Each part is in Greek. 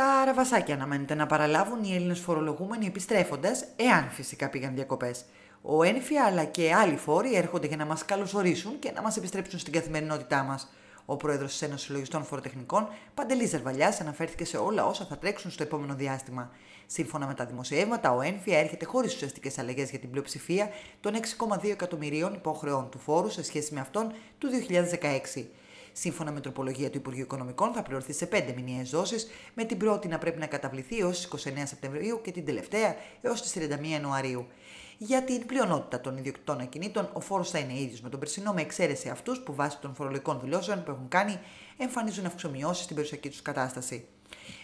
Τα ραβασάκια αναμένεται να παραλάβουν οι Έλληνες φορολογούμενοι επιστρέφοντας, εάν φυσικά πήγαν διακοπές. Ο ένφια αλλά και άλλοι φόροι έρχονται για να μας καλωσορίσουν και να μας επιστρέψουν στην καθημερινότητά μας. Ο πρόεδρος της Ένωσης Συλλογιστών Φοροτεχνικών, Παντελής Ζερβαλιάς, αναφέρθηκε σε όλα όσα θα τρέξουν στο επόμενο διάστημα. Σύμφωνα με τα δημοσιεύματα, ο ΕΝΦΙΑ έρχεται χωρίς ουσιαστικές αλλαγές για την πλειοψηφία των 6,2 εκατομμυρίων υποχρεών του φόρου σε σχέση με αυτόν του 2016. Σύμφωνα με τροπολογία του Υπουργείου Οικονομικών, θα πληρωθεί σε 5 μηνιαίες δόσεις, με την πρώτη να πρέπει να καταβληθεί έως τις 29 Σεπτεμβρίου και την τελευταία έως τις 31 Ιανουαρίου. Για την πλειονότητα των ιδιοκτητών ακινήτων, ο φόρος θα είναι ίδιος με τον περσινό, με εξαίρεση αυτούς που βάσει των φορολογικών δηλώσεων που έχουν κάνει εμφανίζουν αυξομοιώσεις στην περιουσιακή τους κατάσταση.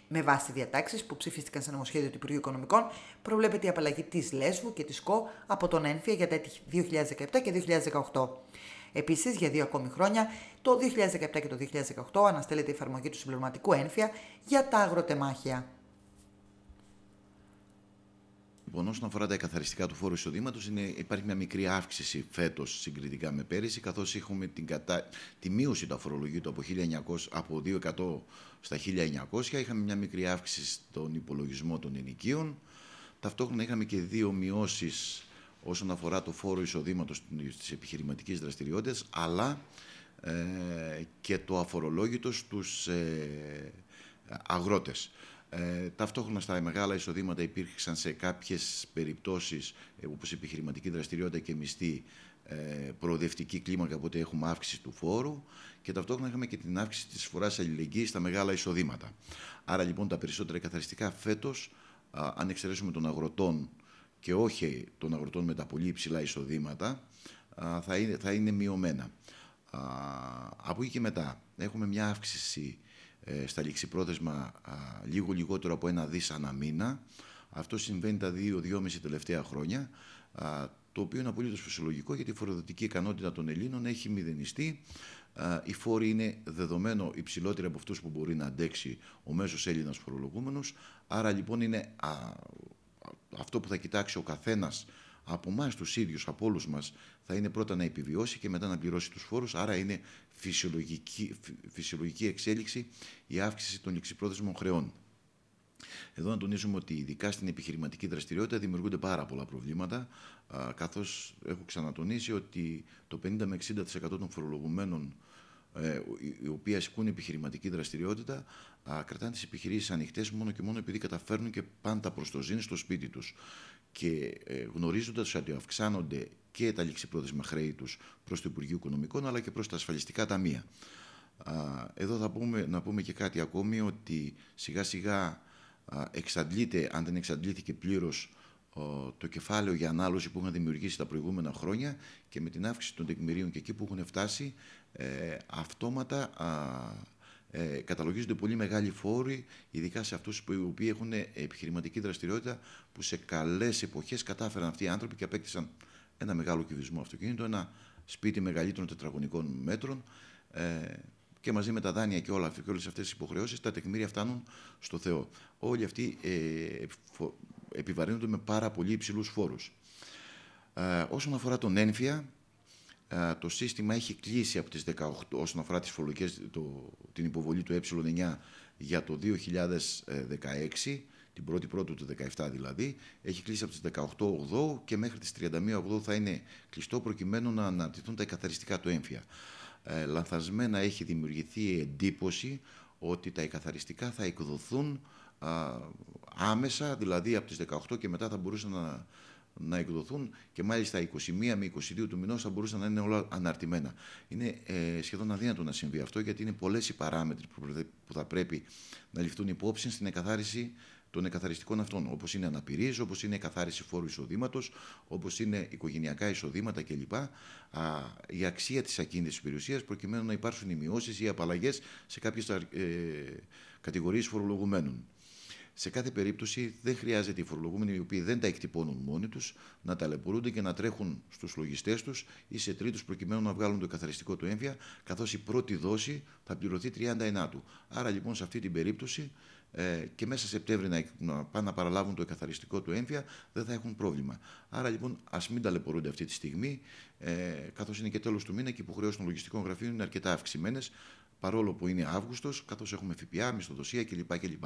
Με βάση διατάξεις που ψηφίστηκαν σε νομοσχέδιο του Υπουργείου Οικονομικών, προβλέπεται η απαλλαγή της ΛΕΣΒΟΥ και της ΚΟ από τον ΕΝΦΙΑ για τα έτη 2017 και 2018. Επίσης, για δύο ακόμη χρόνια, το 2017 και το 2018, αναστέλλεται η εφαρμογή του συμπληρωματικού ένφια για τα αγροτεμάχια. Λοιπόν, όσον αφορά τα εκαθαριστικά του φόρου εισοδήματος, υπάρχει μια μικρή αύξηση φέτος συγκριτικά με πέρυσι, καθώς έχουμε την κατα... τη μείωση του αφορολογίου από, 1900, από 2% στα 1900. Είχαμε μια μικρή αύξηση στον υπολογισμό των ενοικίων. Ταυτόχρονα είχαμε και δύο μειώσεις όσον αφορά το φόρο εισοδήματος της επιχειρηματικής δραστηριότητας, αλλά ε, και το αφορολόγητο στους ε, αγρότες. Ε, ταυτόχρονα στα μεγάλα εισοδήματα υπήρξαν σε κάποιες περιπτώσεις ε, όπως επιχειρηματική δραστηριότητα και μισθή ε, προοδευτική κλίμακα, οπότε έχουμε αύξηση του φόρου και ταυτόχρονα είχαμε και την αύξηση της φοράς αλληλεγγύης στα μεγάλα εισοδήματα. Άρα λοιπόν τα περισσότερα καθαριστικά φέτος, αν εξαιρέσουμε των αγροτών και όχι των αγροτών με τα πολύ υψηλά εισοδήματα, θα είναι, θα είναι μειωμένα. Από εκεί και μετά έχουμε μια αύξηση ε, στα ληξιπρόθεσμα λίγο λιγότερο από ένα δις ανά μήνα. Αυτό συμβαίνει τα δύο-δυόμιση τελευταία χρόνια, το οποίο είναι απολύτως φυσιολογικό γιατί η φοροδοτική ικανότητα των Ελλήνων έχει μηδενιστεί. Οι φόροι είναι δεδομένο υψηλότεροι από αυτούς που μπορεί να αντέξει ο μέσος Έλληνας φορολογούμενος. Άρα λοιπόν είναι αυτό που θα κοιτάξει ο καθένας από εμάς τους ίδιους, από όλους μας, θα είναι πρώτα να επιβιώσει και μετά να πληρώσει τους φόρους. Άρα είναι φυσιολογική, φυσιολογική εξέλιξη η αύξηση των ληξιπρόθεσμων χρεών. Εδώ να τονίσουμε ότι ειδικά στην επιχειρηματική δραστηριότητα δημιουργούνται πάρα πολλά προβλήματα, καθώς έχω ξανατονίσει ότι το 50 με 60% των φορολογουμένων ε, οι οποίοι ασκούν επιχειρηματική δραστηριότητα, κρατάνε τις επιχειρήσεις ανοιχτές μόνο και μόνο επειδή καταφέρνουν και πάντα προς το ζήν στο σπίτι τους. Και ε, γνωρίζοντας ότι αυξάνονται και τα ληξιπρόθεσμα χρέη τους προς το Υπουργείο Οικονομικών αλλά και προς τα ασφαλιστικά ταμεία. Εδώ θα πούμε, να πούμε και κάτι ακόμη ότι σιγά σιγά εξαντλείται, αν δεν εξαντλήθηκε πλήρως το κεφάλαιο για ανάλωση που είχαν δημιουργήσει τα προηγούμενα χρόνια και με την αύξηση των τεκμηρίων και εκεί που έχουν φτάσει ε, αυτόματα ε, καταλογίζονται πολύ μεγάλοι φόροι, ειδικά σε αυτούς που, οι οποίοι έχουν επιχειρηματική δραστηριότητα που σε καλές εποχές κατάφεραν αυτοί οι άνθρωποι και απέκτησαν ένα μεγάλο κυβισμό αυτοκίνητο, ένα σπίτι μεγαλύτερων τετραγωνικών μέτρων ε, και μαζί με τα δάνεια και, όλα, και όλες αυτές τις υποχρεώσεις τα τεκμήρια φτάνουν στο Θεό. Όλοι αυτοί ε, επιβαρύνονται με πάρα πολύ υψηλούς φόρους. Ε, όσον αφορά τον ένφια, ε, το σύστημα έχει κλείσει από τις 18 όσον αφορά τις φορολογικές, το, την υποβολή του ε9 για το 2016, την πρώτη πρώτη του 2017 δηλαδή, έχει κλείσει από τις 18 και μέχρι τις 31 θα είναι κλειστό προκειμένου να αναρτηθούν τα εκαθαριστικά του έμφυα. Ε, λανθασμένα έχει δημιουργηθεί εντύπωση ότι τα εκαθαριστικά θα εκδοθούν άμεσα, δηλαδή από τις 18 και μετά θα μπορούσαν να να εκδοθούν και μάλιστα 21 με 22 του μηνός θα μπορούσαν να είναι όλα αναρτημένα. Είναι ε, σχεδόν αδύνατο να συμβεί αυτό γιατί είναι πολλές οι παράμετροι που θα πρέπει να ληφθούν υπόψη στην εκαθάριση των εκαθαριστικών αυτών, όπως είναι αναπηρίες, όπως είναι εκαθάριση φόρου εισοδήματος, όπως είναι οικογενειακά εισοδήματα κλπ. Α, η αξία της ακίνητης περιουσίας προκειμένου να υπάρξουν οι μειώσεις ή απαλλαγές σε κάποιες ε, κατηγορίες φορολογουμένων. Σε κάθε περίπτωση δεν χρειάζεται οι φορολογούμενοι οι οποίοι δεν τα εκτυπώνουν μόνοι τους να ταλαιπωρούνται και να τρέχουν στους λογιστές τους ή σε τρίτους προκειμένου να βγάλουν το καθαριστικό του έμφυα, καθώς η πρώτη δόση θα πληρωθεί 39 του. Άρα λοιπόν σε αυτή την περίπτωση ε, και μέσα Σεπτέμβρη να, να πάνε να παραλάβουν το καθαριστικό του έμφυα, δεν θα έχουν πρόβλημα. Άρα λοιπόν ας μην ταλαιπωρούνται αυτή τη στιγμή, ε, καθώς είναι και τέλος του μήνα και οι υποχρεώσεις των λογιστικών γραφείων είναι αρκετά αυξημένες, παρόλο που είναι Αύγουστος, καθώς έχουμε ΦΠΑ, μισθοδοσία κλπ. κλπ.